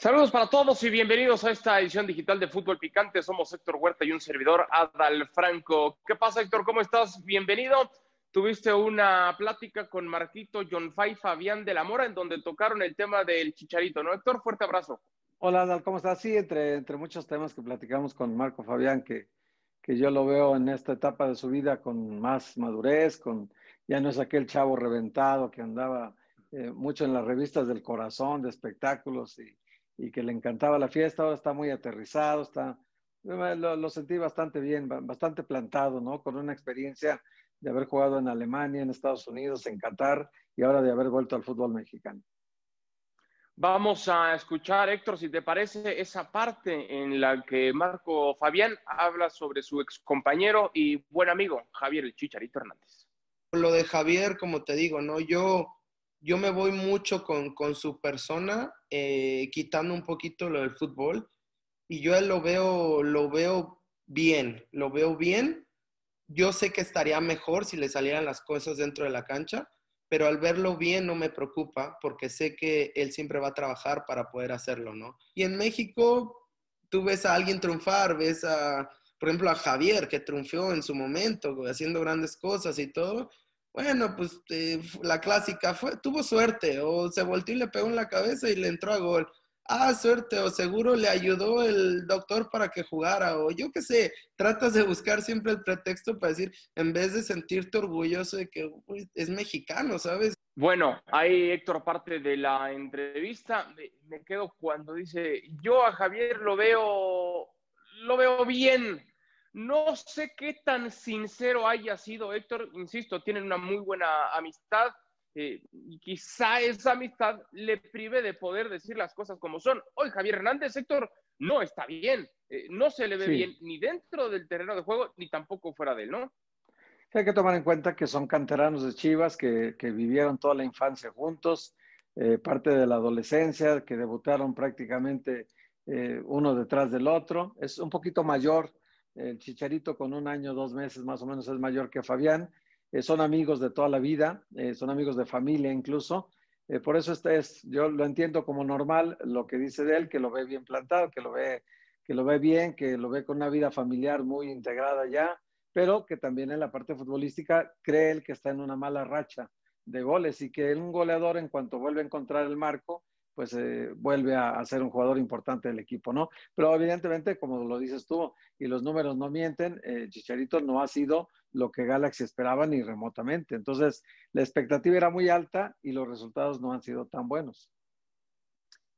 Saludos para todos y bienvenidos a esta edición digital de Fútbol Picante. Somos Héctor Huerta y un servidor, Adal Franco. ¿Qué pasa, Héctor? ¿Cómo estás? Bienvenido. Tuviste una plática con Marquito, John Fay, Fabián de la Mora, en donde tocaron el tema del chicharito, ¿no? Héctor, fuerte abrazo. Hola, Adal, ¿cómo estás? Sí, entre, entre muchos temas que platicamos con Marco Fabián, que, que yo lo veo en esta etapa de su vida con más madurez, con ya no es aquel chavo reventado que andaba eh, mucho en las revistas del corazón, de espectáculos y y que le encantaba la fiesta, ahora está muy aterrizado, está, lo, sentí bastante bien, bastante plantado, ¿no? Con una experiencia de haber jugado en Alemania, en Estados Unidos, en Qatar y ahora de haber vuelto al fútbol mexicano. Vamos a escuchar, Héctor, si te parece, esa parte en la que Marco Fabián habla sobre su ex compañero y buen amigo, Javier el Chicharito Hernández. Lo de Javier, como te digo, ¿no? Yo yo me voy mucho con, su persona, eh, quitando un poquito lo del fútbol, y yo lo veo, lo veo bien, lo veo bien. Yo sé que estaría mejor si le salieran las cosas dentro de la cancha, pero al verlo bien no me preocupa porque sé que él siempre va a trabajar para poder hacerlo, ¿no? Y en México tú ves a alguien triunfar, ves a, por ejemplo, a Javier que triunfó en su momento, haciendo grandes cosas y todo, bueno, pues eh, la clásica fue, tuvo suerte, o se volteó y le pegó en la cabeza y le entró a gol. Ah, suerte, o seguro le ayudó el doctor para que jugara, o yo qué sé, tratas de buscar siempre el pretexto para decir, en vez de sentirte orgulloso de que es mexicano, ¿sabes? Bueno, ahí Héctor, parte de la entrevista, me quedo cuando dice, yo a Javier lo veo, lo veo bien, no sé qué tan sincero haya sido Héctor, insisto, tienen una muy buena amistad eh, y quizá esa amistad le prive de poder decir las cosas como son. Hoy Javier Hernández, Héctor, no está bien, eh, no se le ve bien ni dentro del terreno de juego ni tampoco fuera de él, ¿no? Hay que tomar en cuenta que son canteranos de Chivas, que, vivieron toda la infancia juntos, eh, parte de la adolescencia, que debutaron prácticamente uno detrás del otro. Es un poquito mayor el Chicharito con un año, dos meses más o menos es mayor que Fabián. Eh, son amigos de toda la vida, eh, son amigos de familia incluso. Eh, por eso este es, yo lo entiendo como normal lo que dice de él, que lo ve bien plantado, que lo ve, que lo ve bien, que lo ve con una vida familiar muy integrada ya, pero que también en la parte futbolística cree él que está en una mala racha de goles y que un goleador en cuanto vuelve a encontrar el marco, pues eh, vuelve a, ser un jugador importante del equipo, ¿no? Pero evidentemente, como lo dices tú, y los números no mienten, eh, Chicharito no ha sido lo que Galaxy esperaba ni remotamente. Entonces, la expectativa era muy alta y los resultados no han sido tan buenos.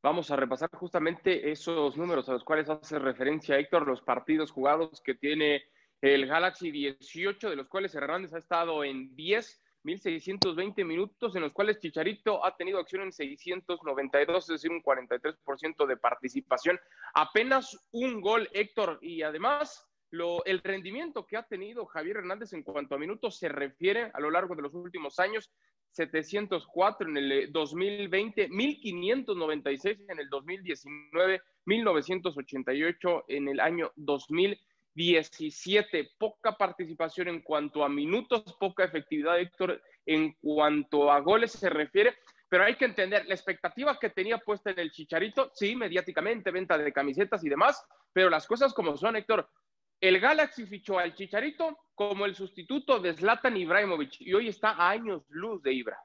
Vamos a repasar justamente esos números a los cuales hace referencia Héctor, los partidos jugados que tiene el Galaxy 18, de los cuales Hernández ha estado en 10 1.620 minutos, en los cuales Chicharito ha tenido acción en 692, es decir, un 43% de participación. Apenas un gol, Héctor, y además lo, el rendimiento que ha tenido Javier Hernández en cuanto a minutos se refiere a lo largo de los últimos años, 704 en el 2020, 1596 en el 2019, 1988 en el año 2000 17, poca participación en cuanto a minutos, poca efectividad, Héctor, en cuanto a goles se refiere, pero hay que entender la expectativa que tenía puesta en el Chicharito, sí, mediáticamente, venta de camisetas y demás, pero las cosas como son, Héctor, el Galaxy fichó al Chicharito como el sustituto de Zlatan Ibrahimovic y hoy está a años luz de Ibra.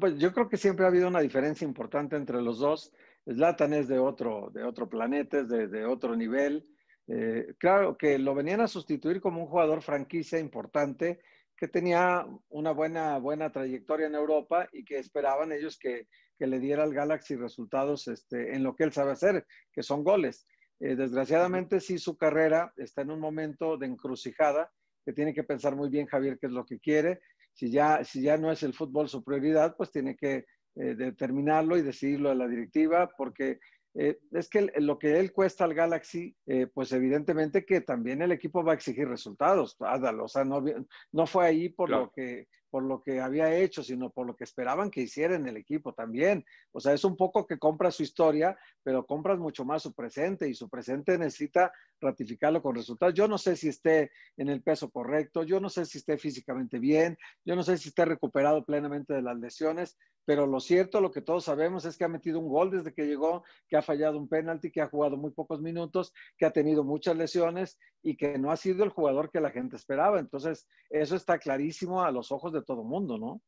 Pues yo creo que siempre ha habido una diferencia importante entre los dos. Zlatan es de otro, de otro planeta, es de otro nivel. Eh, claro que lo venían a sustituir como un jugador franquicia importante que tenía una buena, buena trayectoria en Europa y que esperaban ellos que, le diera al Galaxy resultados este, en lo que él sabe hacer, que son goles. Eh, desgraciadamente, sí, su carrera está en un momento de encrucijada, que tiene que pensar muy bien Javier qué es lo que quiere. Si ya, si ya no es el fútbol su prioridad, pues tiene que eh, determinarlo y decidirlo de la directiva, porque eh, es que lo que él cuesta al Galaxy, eh, pues evidentemente que también el equipo va a exigir resultados, o sea, no, no fue ahí por, lo que, por lo que había hecho, sino por lo que esperaban que hiciera en el equipo también. O sea, es un poco que compras su historia, pero compras mucho más su presente y su presente necesita ratificarlo con resultados. Yo no sé si esté en el peso correcto, yo no sé si esté físicamente bien, yo no sé si esté recuperado plenamente de las lesiones, pero lo cierto, lo que todos sabemos es que ha metido un gol desde que llegó, que ha fallado un penalti, que ha jugado muy pocos minutos, que ha tenido muchas lesiones y que no ha sido el jugador que la gente esperaba. Entonces, eso está clarísimo a los ojos de todo el mundo, ¿no?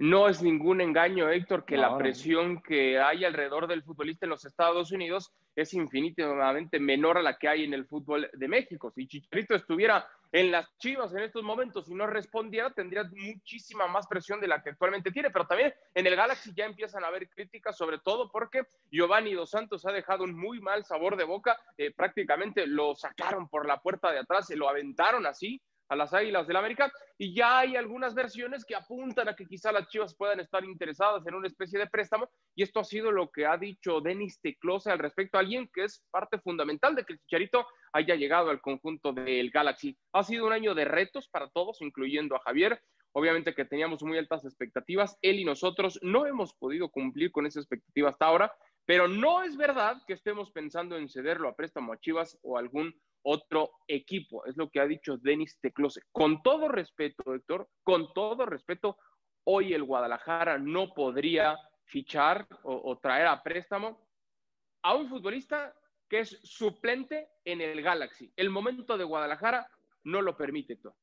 No es ningún engaño, Héctor, que la presión que hay alrededor del futbolista en los Estados Unidos es infinitamente menor a la que hay en el fútbol de México. Si Chicharito estuviera en las Chivas en estos momentos y no respondiera, tendría muchísima más presión de la que actualmente tiene. Pero también en el Galaxy ya empiezan a haber críticas, sobre todo porque Giovanni Dos Santos ha dejado un muy mal sabor de boca. Eh, prácticamente lo sacaron por la puerta de atrás, se lo aventaron así a las Águilas del América y ya hay algunas versiones que apuntan a que quizá las Chivas puedan estar interesadas en una especie de préstamo y esto ha sido lo que ha dicho Denis Teclose al respecto, alguien que es parte fundamental de que el Chicharito haya llegado al conjunto del Galaxy. Ha sido un año de retos para todos, incluyendo a Javier. Obviamente que teníamos muy altas expectativas, él y nosotros no hemos podido cumplir con esa expectativa hasta ahora, pero no es verdad que estemos pensando en cederlo a préstamo a Chivas o algún otro equipo. Es lo que ha dicho Denis Teclose. Con todo respeto, Héctor, con todo respeto, hoy el Guadalajara no podría fichar o, traer a préstamo a un futbolista que es suplente en el Galaxy. El momento de Guadalajara no lo permite, Héctor.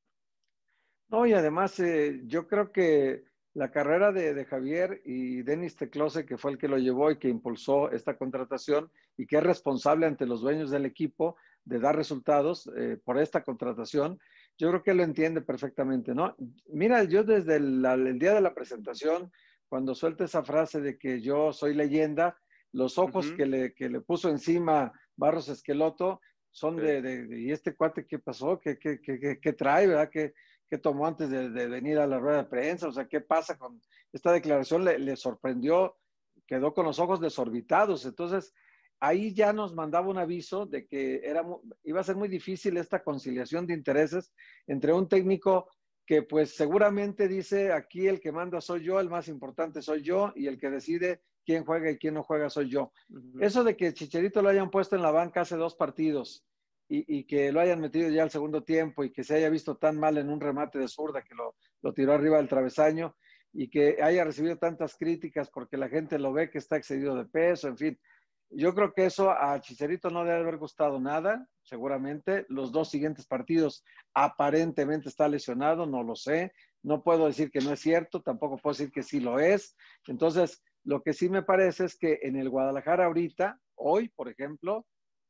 No, y además eh, yo creo que la carrera de, de, Javier y Denis Teclose, que fue el que lo llevó y que impulsó esta contratación y que es responsable ante los dueños del equipo, de dar resultados eh, por esta contratación, yo creo que lo entiende perfectamente, ¿no? Mira, yo desde el, día de la presentación, cuando suelta esa frase de que yo soy leyenda, los ojos que, le, que, le, puso encima Barros Esqueloto son de, de, ¿y este cuate qué pasó? ¿Qué, qué, qué, qué trae, verdad? ¿Qué, ¿Qué, tomó antes de, venir a la rueda de prensa? O sea, ¿qué pasa con esta declaración? Le, le sorprendió, quedó con los ojos desorbitados. Entonces, ahí ya nos mandaba un aviso de que era, iba a ser muy difícil esta conciliación de intereses entre un técnico que pues seguramente dice aquí el que manda soy yo, el más importante soy yo y el que decide quién juega y quién no juega soy yo. Eso de que Chicharito lo hayan puesto en la banca hace dos partidos y, que lo hayan metido ya al segundo tiempo y que se haya visto tan mal en un remate de zurda que lo, tiró arriba del travesaño y que haya recibido tantas críticas porque la gente lo ve que está excedido de peso, en fin. Yo creo que eso a Chicharito no debe haber gustado nada, seguramente. Los dos siguientes partidos aparentemente está lesionado, no lo sé. No puedo decir que no es cierto, tampoco puedo decir que sí lo es. Entonces, lo que sí me parece es que en el Guadalajara ahorita, hoy, por ejemplo,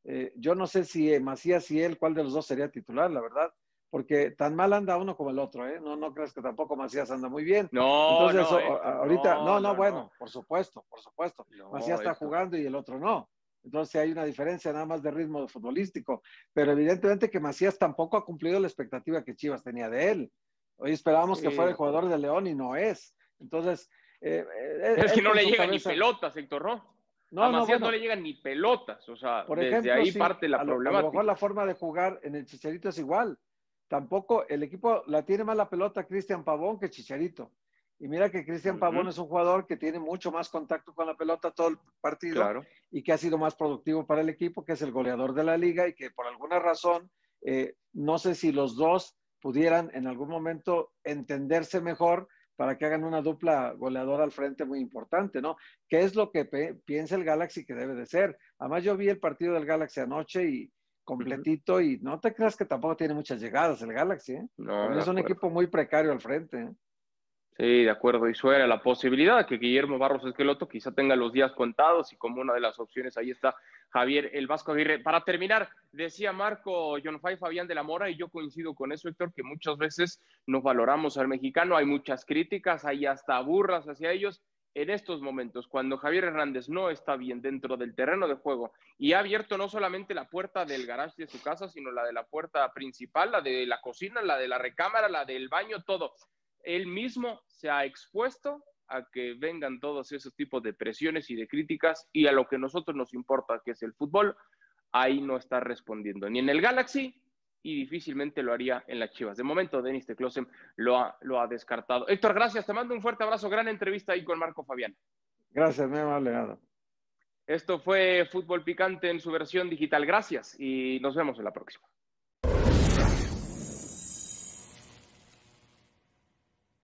eh, yo no sé si Macías y él, cuál de los dos sería titular, la verdad porque tan mal anda uno como el otro, ¿eh? No, no crees que tampoco Macías anda muy bien. No, Entonces, no, ahorita, no, no, bueno, por supuesto, por supuesto. Macías está jugando y el otro no. Entonces hay una diferencia nada más de ritmo futbolístico, pero evidentemente que Macías tampoco ha cumplido la expectativa que Chivas tenía de él. Hoy esperábamos que fuera el jugador de León y no es. Entonces, eh, eh es que no le llegan ni pelotas, Héctor, ¿no? No, a Macías no, le llegan ni pelotas, o sea, por desde ahí parte la problemática. A lo mejor la forma de jugar en el Chicharito es igual tampoco el equipo la tiene más la pelota Cristian Pavón que Chicharito. Y mira que Cristian Pavón es un jugador que tiene mucho más contacto con la pelota todo el partido y que ha sido más productivo para el equipo, que es el goleador de la liga y que por alguna razón, eh, no sé si los dos pudieran en algún momento entenderse mejor para que hagan una dupla goleadora al frente muy importante, ¿no? ¿Qué es lo que piensa el Galaxy que debe de ser? Además, yo vi el partido del Galaxy anoche y, completito y no te creas que tampoco tiene muchas llegadas el Galaxy. ¿eh? es un equipo muy precario al frente. ¿eh? Sí, de acuerdo. Y suena la posibilidad que Guillermo Barros Esqueloto quizá tenga los días contados y como una de las opciones ahí está Javier el Vasco Aguirre. Para terminar, decía Marco John Fay Fabián de la Mora y yo coincido con eso, Héctor, que muchas veces no valoramos al mexicano. Hay muchas críticas, hay hasta burras hacia ellos en estos momentos, cuando Javier Hernández no está bien dentro del terreno de juego y ha abierto no solamente la puerta del garage de su casa, sino la de la puerta principal, la de la cocina, la de la recámara, la del baño, todo. Él mismo se ha expuesto a que vengan todos esos tipos de presiones y de críticas y a lo que a nosotros nos importa, que es el fútbol, ahí no está respondiendo, ni en el Galaxy y difícilmente lo haría en las Chivas. De momento, Denis Teclosem lo ha, lo ha descartado. Héctor, gracias. Te mando un fuerte abrazo. Gran entrevista ahí con Marco Fabián. Gracias, me ha Esto fue Fútbol Picante en su versión digital. Gracias y nos vemos en la próxima.